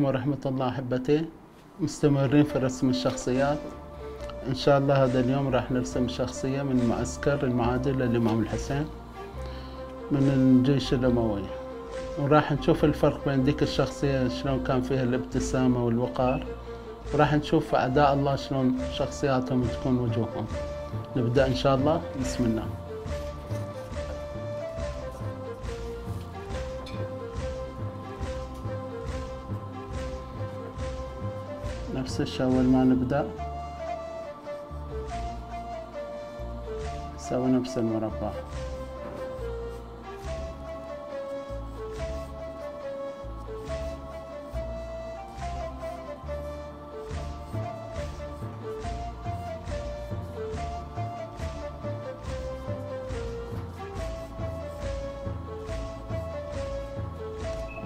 عليكم ورحمة الله أحبتي. مستمرين في رسم الشخصيات. إن شاء الله هذا اليوم راح نرسم شخصية من معسكر المعادل للإمام الحسين من الجيش الأموي. وراح نشوف الفرق بين ديك الشخصية شلون كان فيها الابتسامة والوقار. وراح نشوف أعداء الله شلون شخصياتهم تكون وجوههم. نبدأ إن شاء الله. بسم الله. الشيء أول ما نبدأ نسوي نفس المربع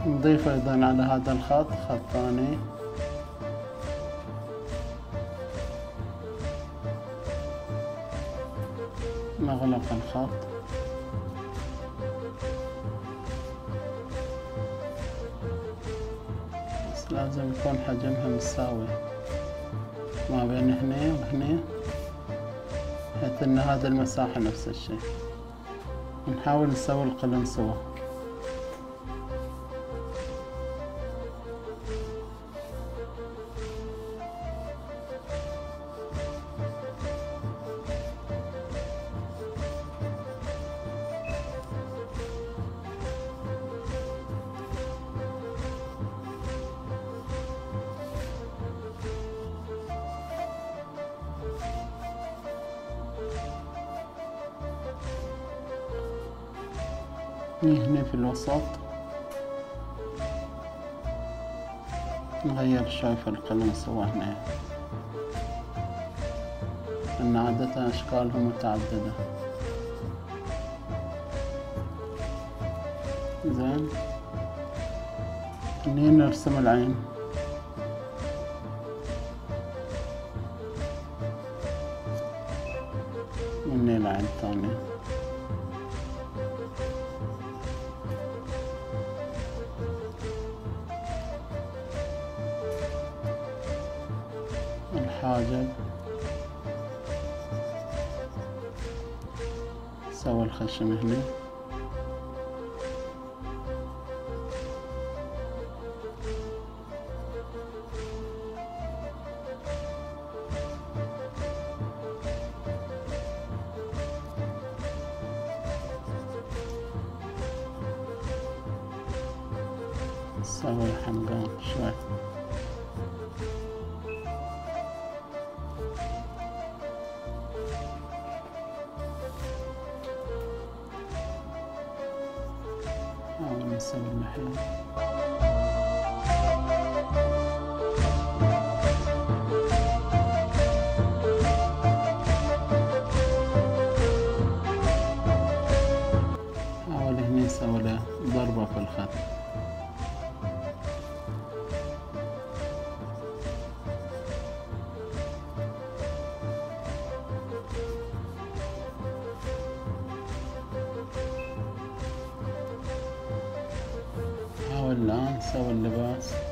نضيف أيضا على هذا الخط خط ثاني. نغلق الخط. بس لازم يكون حجمها مساوي. ما بين هنا وهنا بحيث إن هذا المساحة نفس الشيء. نحاول نسوي القلم سوا هنا في الوسط. نغير شوي في القلم سوا هنا. لأن عادة أشكالهم متعددة. زين. هني نرسم العين. وهني العين الثانية. الحاجب سوى الخشم هنا سوى الحمقان شوي. حاول الآن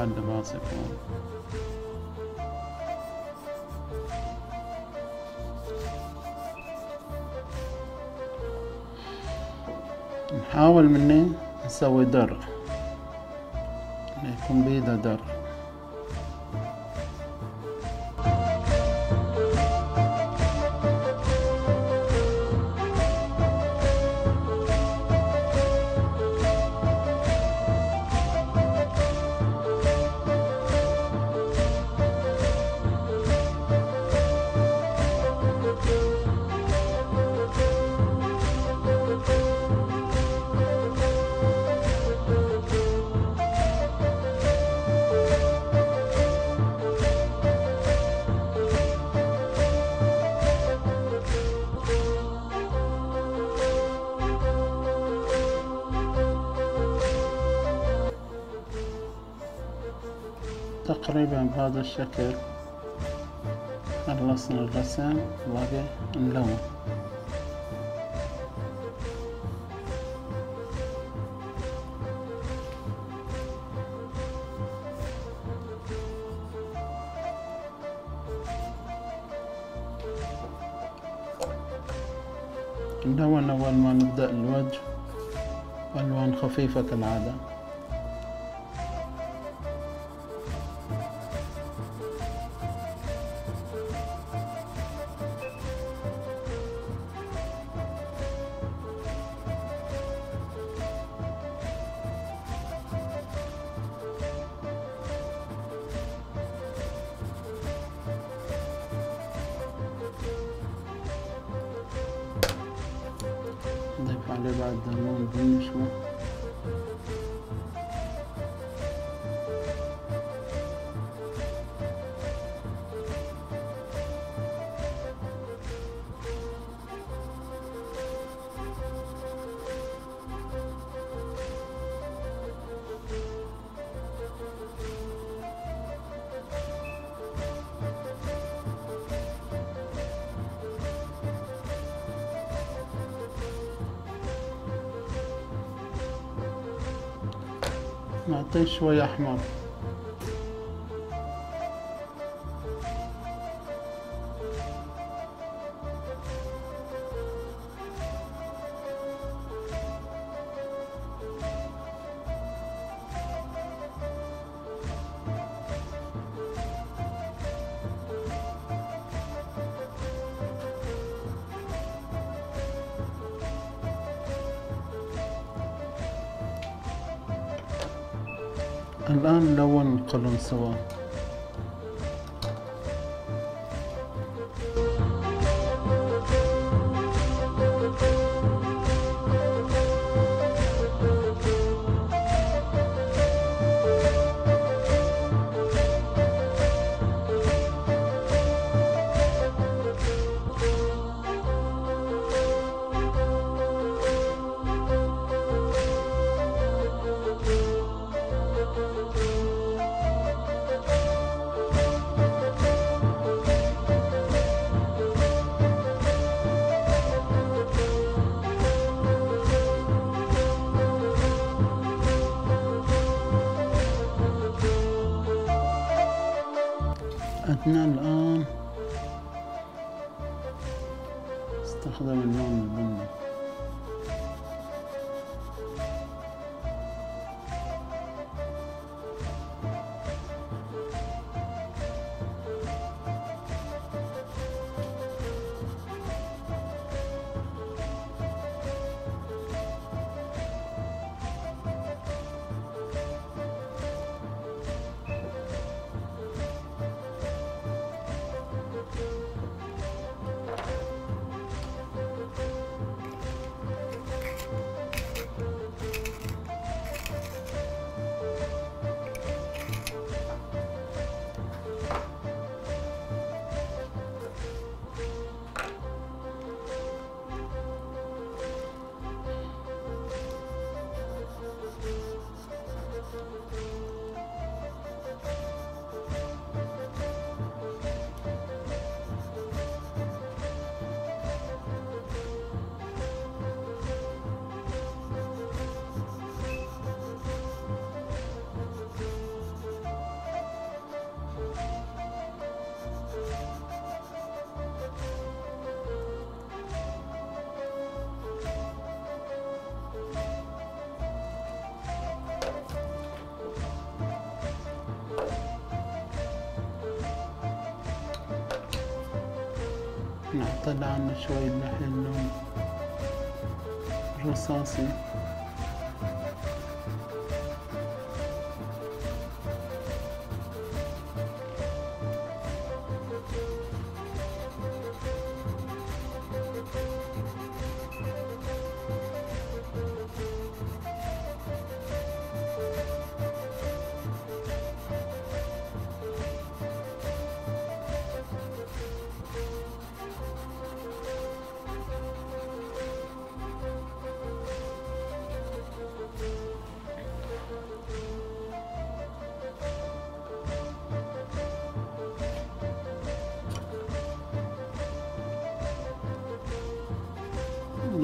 تبع اللباس يكون نحاول مني نسوي درع. يكون بيده درع. تقريبا بهذا الشكل. خلصنا الرسم باقي نلون نلون أول ما نبدأ الوجه ألوان خفيفة كالعادة. نعطيه شوي أحمر الآن نلون القلم سوا. عندنا الآن. استخدم اللون البني نعطل عنه شوي اللون الرصاصي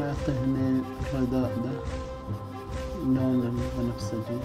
نعطي هنا الرداء ده اللون البنفسجي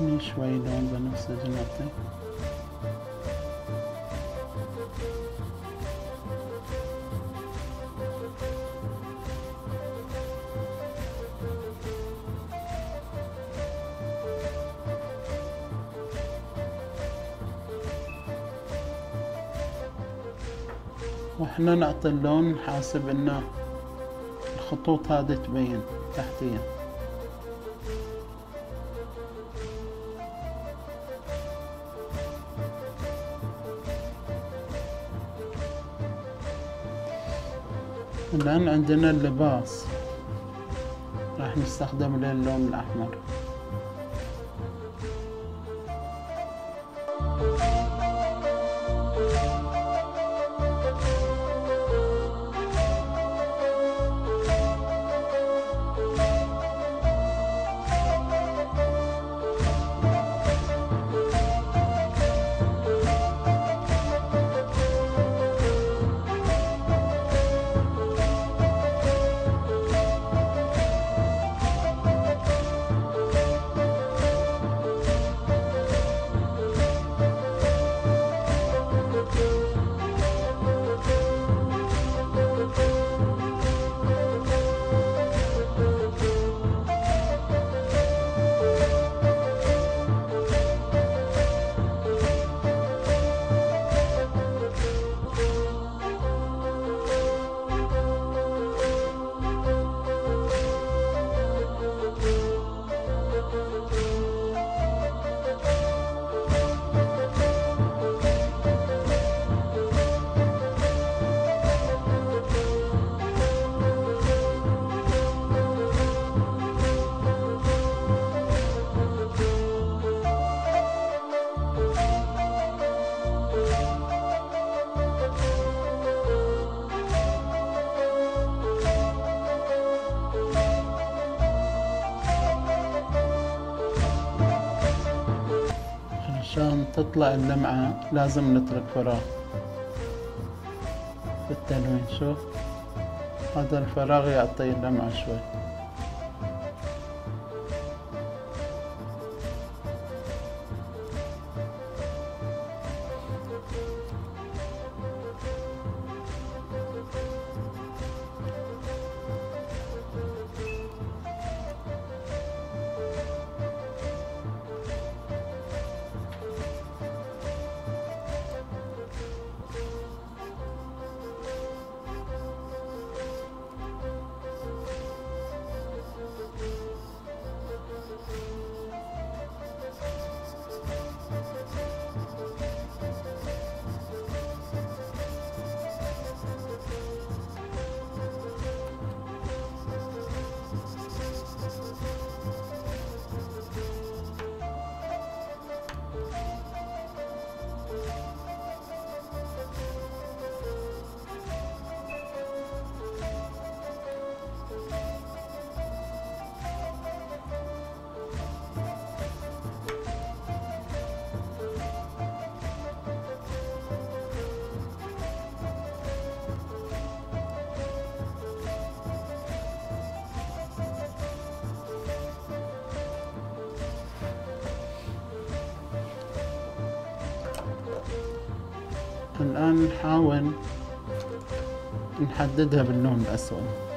هني شوي لون بنفسجي نعطي وإحنا نعطي اللون حاسب إنه الخطوط هذه تبين تحتية الآن عندنا اللباس. راح نستخدم اللون الأحمر. تطلع اللمعة لازم نترك فراغ في التلوين شوف. هذا الفراغ يعطي اللمعة شوي. الآن نحاول نحددها باللون الأسود.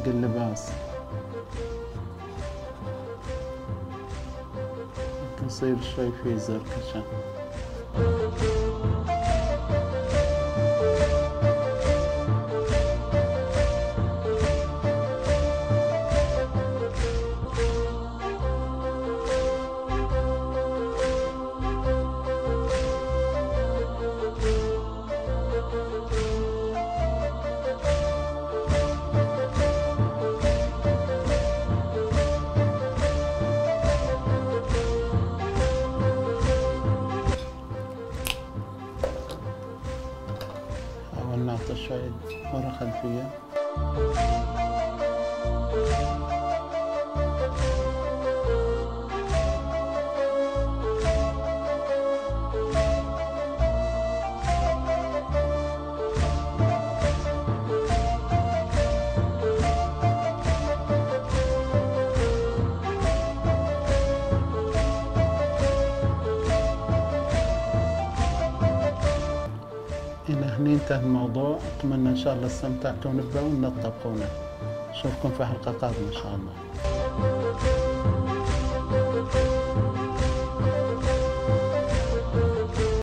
حق اللباس. يصير شوي في زركشة انتهى الموضوع. أتمنى إن شاء الله استمتعتوا به ونطبقونه نشوفكم في حلقة قادمة إن شاء الله.